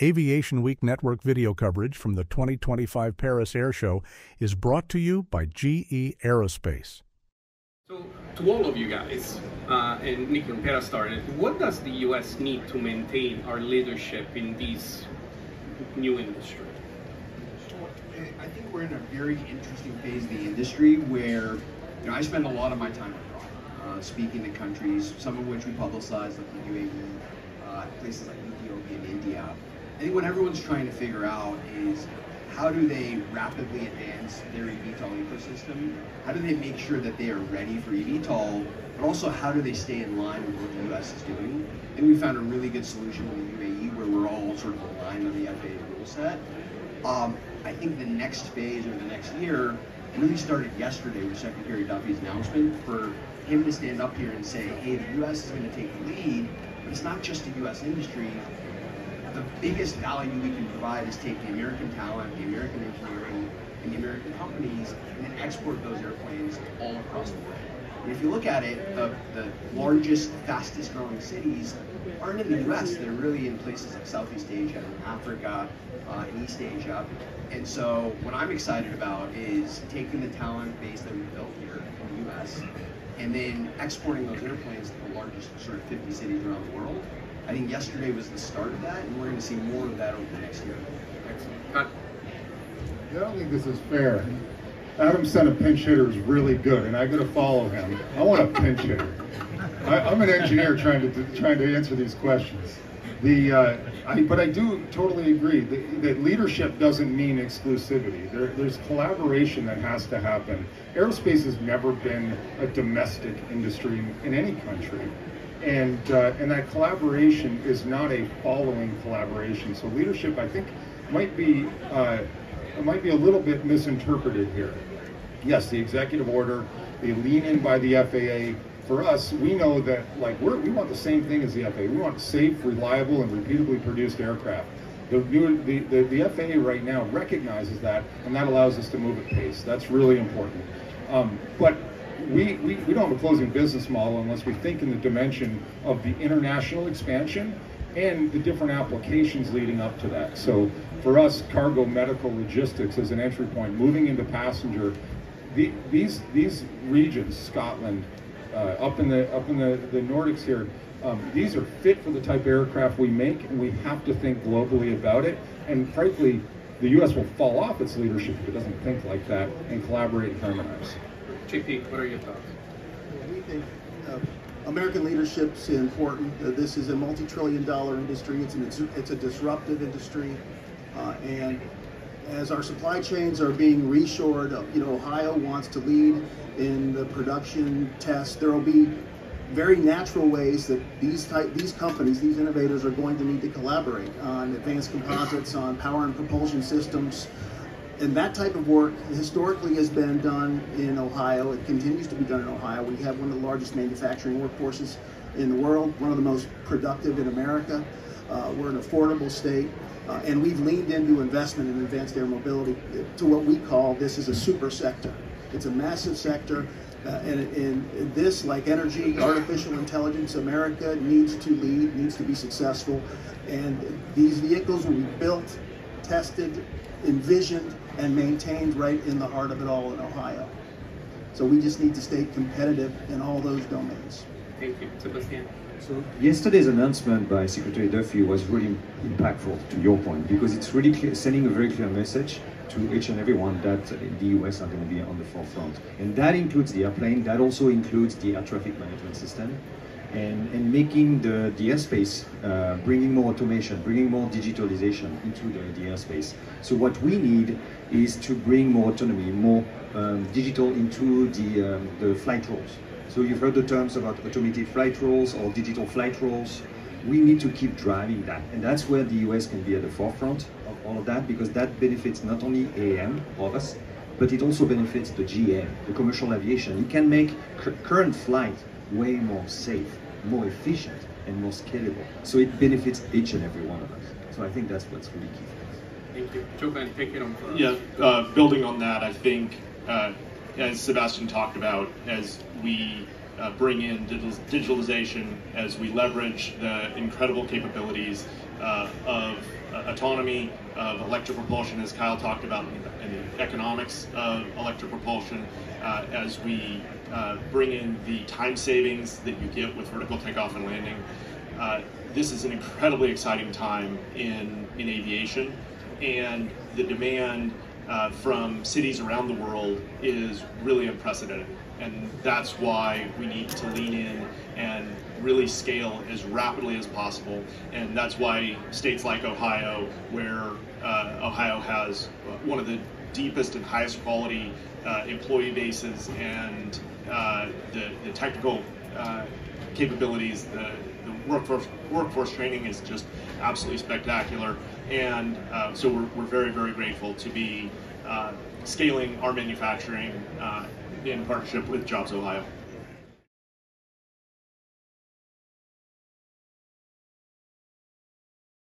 Aviation Week Network video coverage from the 2025 Paris Air Show is brought to you by GE Aerospace. So, to all of you guys, uh, and Nick and Pera started, what does the US need to maintain our leadership in this new industry? I think we're in a very interesting phase of the industry where you know, I spend a lot of my time abroad, uh, speaking to countries, some of which we publicize, like the UAE, uh, places like Ethiopia and India. I think what everyone's trying to figure out is how do they rapidly advance their eVTOL ecosystem? How do they make sure that they are ready for eVTOL? But also, how do they stay in line with what the US is doing? And we found a really good solution with the UAE where we're all sort of aligned on the FAA rule set. Um, I think the next phase or the next year really started yesterday with Secretary Duffy's announcement for him to stand up here and say, hey, the US is going to take the lead, but it's not just the US industry the biggest value we can provide is take the American talent, the American engineering, and the American companies, and then export those airplanes all across the world. And if you look at it, the, the largest, fastest growing cities aren't in the US, they're really in places like Southeast Asia and Africa uh, and East Asia. And so what I'm excited about is taking the talent base that we've built here in the US and then exporting those airplanes to the largest sort of 50 cities around the world I think yesterday was the start of that, and we're going to see more of that over the next year. Excellent. I don't think this is fair. Adam said a pinch hitter is really good, and I got to follow him. I want a pinch hitter. I, am an engineer trying to trying to answer these questions. The uh, I, but I do totally agree that, that leadership doesn't mean exclusivity. There, there's collaboration that has to happen. Aerospace has never been a domestic industry in, in any country and uh, and that collaboration is not a following collaboration. So leadership, I think, might be uh, might be a little bit misinterpreted here. Yes, the executive order, the lean in by the FAA. For us, we know that like we want the same thing as the FAA. We want safe, reliable, and repeatably produced aircraft. The, the, the, the FAA right now recognizes that, and that allows us to move at pace. That's really important. Um, but we, we, we don't have a closing business model unless we think in the dimension of the international expansion and the different applications leading up to that. So for us, cargo, medical, logistics as an entry point, moving into passenger, the, these these regions, Scotland, uh, up in the up in the, the Nordics here, um, these are fit for the type of aircraft we make, and we have to think globally about it. And frankly, the U.S. will fall off its leadership if it doesn't think like that and collaborate and harmonize. JP, what are your thoughts? we think uh, American is important. Uh, this is a multi-trillion dollar industry. It's, an, it's a disruptive industry. Uh, and as our supply chains are being reshored, uh, you know, Ohio wants to lead in the production test. There will be very natural ways that these type, these companies, these innovators are going to need to collaborate on advanced composites, on power and propulsion systems, and that type of work historically has been done in Ohio. It continues to be done in Ohio. We have one of the largest manufacturing workforces in the world, one of the most productive in America. Uh, we're an affordable state, uh, and we've leaned into investment in advanced air mobility to what we call this is a super sector. It's a massive sector, uh, and, and this, like energy, artificial intelligence, America needs to lead, needs to be successful, and these vehicles will be built, tested, envisioned, and maintained right in the heart of it all in Ohio. So we just need to stay competitive in all those domains. Thank you. Sebastian. So yesterday's announcement by Secretary Duffy was really impactful to your point because it's really clear, sending a very clear message to each and everyone that the US are going to be on the forefront. And that includes the airplane, that also includes the air traffic management system, and, and making the, the airspace, uh, bringing more automation, bringing more digitalization into the, the airspace. So what we need is to bring more autonomy, more um, digital into the, um, the flight rules. So you've heard the terms about automated flight rules or digital flight rules. We need to keep driving that. And that's where the US can be at the forefront of all of that because that benefits not only AM, of us, but it also benefits the GA, the commercial aviation. You can make current flight way more safe, more efficient, and more scalable. So it benefits each and every one of us. So I think that's what's really key for us. Thank you. JoeBen, take it on for Yeah, uh, building on that, I think, uh, as Sebastian talked about, as we uh, bring in digitalization, as we leverage the incredible capabilities uh, of uh, autonomy, of electric propulsion, as Kyle talked about, and the economics of electric propulsion, uh, as we uh, bring in the time savings that you get with vertical takeoff and landing. This is an incredibly exciting time in, in aviation, and the demand uh, from cities around the world is really unprecedented. And that's why we need to lean in and really scale as rapidly as possible. And that's why states like Ohio, where uh, Ohio has one of the deepest and highest quality uh, employee bases and uh, the, the technical uh, capabilities, the, the workforce, workforce training is just absolutely spectacular. And uh, so we're, we're very, very grateful to be uh, scaling our manufacturing uh, in partnership with Jobs Ohio.